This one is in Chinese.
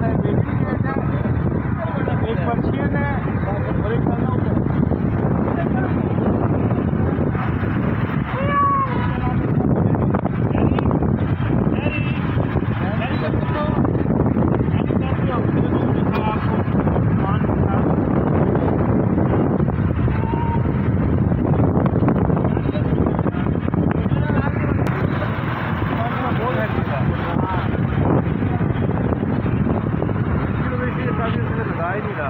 আপনার 就是那个来历的。